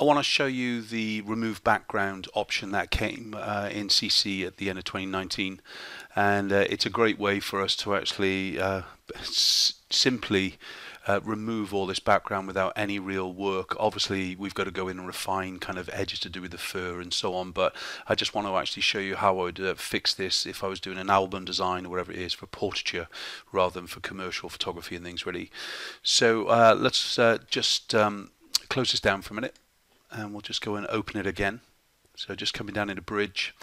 I want to show you the remove background option that came uh, in CC at the end of 2019 and uh, it's a great way for us to actually uh, simply uh, remove all this background without any real work. Obviously, we've got to go in and refine kind of edges to do with the fur and so on, but I just want to actually show you how I would uh, fix this if I was doing an album design or whatever it is for portraiture rather than for commercial photography and things really. So uh, let's just um, close this down for a minute and we'll just go and open it again. So just coming down in a bridge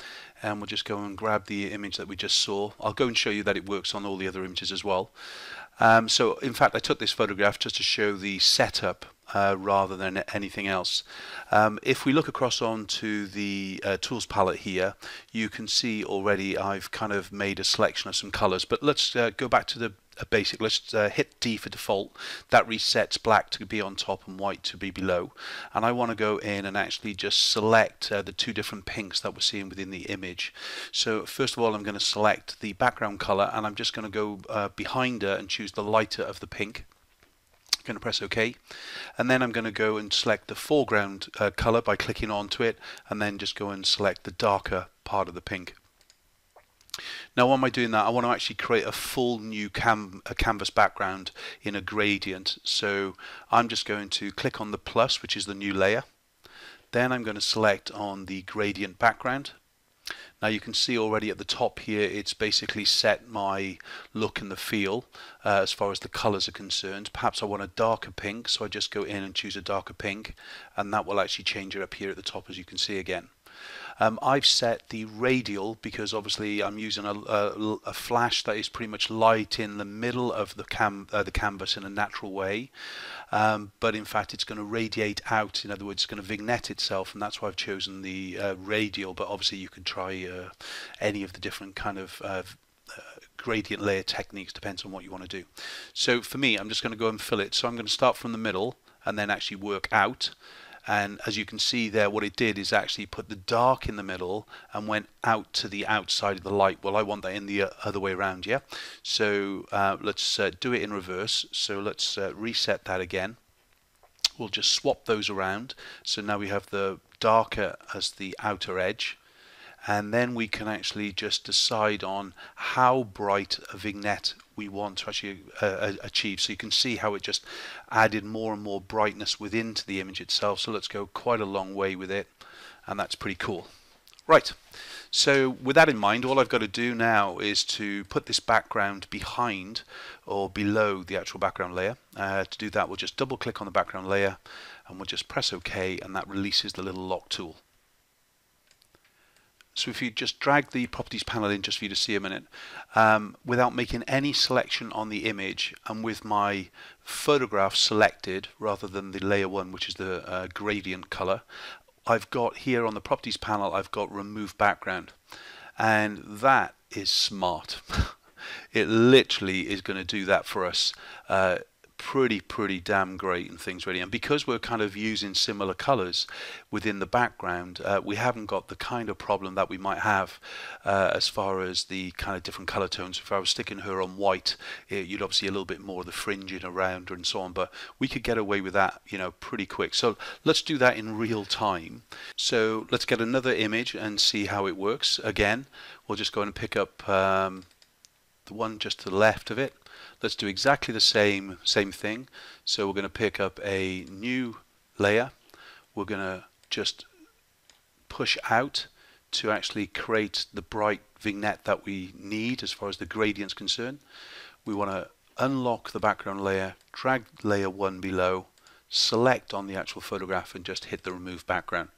and we'll just go and grab the image that we just saw. I'll go and show you that it works on all the other images as well. Um, so in fact I took this photograph just to show the setup uh, rather than anything else. Um, if we look across onto the uh, tools palette here you can see already I've kind of made a selection of some colors but let's uh, go back to the a basic. Let's uh, hit D for default. That resets black to be on top and white to be below. And I want to go in and actually just select uh, the two different pinks that we're seeing within the image. So first of all, I'm going to select the background color and I'm just going to go uh, behind her and choose the lighter of the pink I'm going to press OK and then I'm going to go and select the foreground uh, color by clicking onto it and then just go and select the darker part of the pink now why am I doing that? I want to actually create a full new cam a canvas background in a gradient. So I'm just going to click on the plus, which is the new layer. Then I'm going to select on the gradient background. Now you can see already at the top here it's basically set my look and the feel uh, as far as the colors are concerned. Perhaps I want a darker pink so I just go in and choose a darker pink and that will actually change it up here at the top as you can see again. Um, I've set the radial because obviously I'm using a, a, a, flash that is pretty much light in the middle of the, cam uh, the canvas in a natural way. Um, but in fact it's going to radiate out, in other words, it's going to vignette itself, and that's why I've chosen the uh, radial. But obviously you can try uh, any of the different kind of uh, uh, gradient layer techniques, depends on what you want to do. So for me, I'm just going to go and fill it. So I'm going to start from the middle and then actually work out and as you can see there what it did is actually put the dark in the middle and went out to the outside of the light. Well I want that in the uh, other way around yeah? So uh, let's uh, do it in reverse. So let's uh, reset that again. We'll just swap those around. So now we have the darker as the outer edge. And then we can actually just decide on how bright a vignette we want to actually uh, achieve. So you can see how it just added more and more brightness within to the image itself. So let's go quite a long way with it and that's pretty cool. Right, so with that in mind, all I've got to do now is to put this background behind or below the actual background layer. Uh, to do that, we'll just double click on the background layer and we'll just press OK and that releases the little lock tool. So if you just drag the properties panel in just for you to see a minute, um, without making any selection on the image and with my photograph selected rather than the layer one, which is the uh, gradient color, I've got here on the properties panel, I've got remove background. And that is smart. it literally is going to do that for us. Uh, pretty pretty damn great and things really. And because we're kind of using similar colors within the background uh, we haven't got the kind of problem that we might have uh, as far as the kind of different color tones. If I was sticking her on white it, you'd obviously a little bit more of the fringing around her and so on but we could get away with that you know pretty quick. So let's do that in real time. So let's get another image and see how it works. Again we'll just go and pick up um, the one just to the left of it Let's do exactly the same same thing. So we're going to pick up a new layer. We're going to just push out to actually create the bright vignette that we need as far as the gradient's concerned. We want to unlock the background layer, drag layer 1 below, select on the actual photograph and just hit the remove background.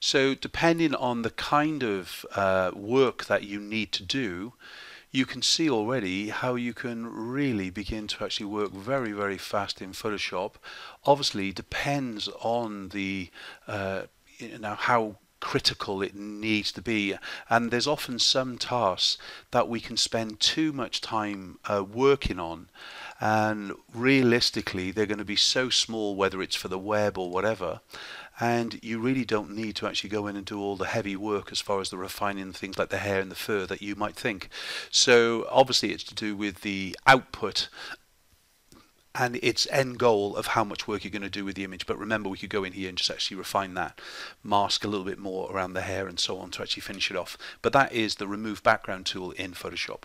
So depending on the kind of uh, work that you need to do, you can see already how you can really begin to actually work very very fast in Photoshop. Obviously depends on the uh, you know how critical it needs to be. And there's often some tasks that we can spend too much time uh, working on. And realistically they're going to be so small whether it's for the web or whatever and you really don't need to actually go in and do all the heavy work as far as the refining things like the hair and the fur that you might think. So obviously it's to do with the output and its end goal of how much work you're going to do with the image. But remember, we could go in here and just actually refine that, mask a little bit more around the hair and so on to actually finish it off. But that is the remove background tool in Photoshop.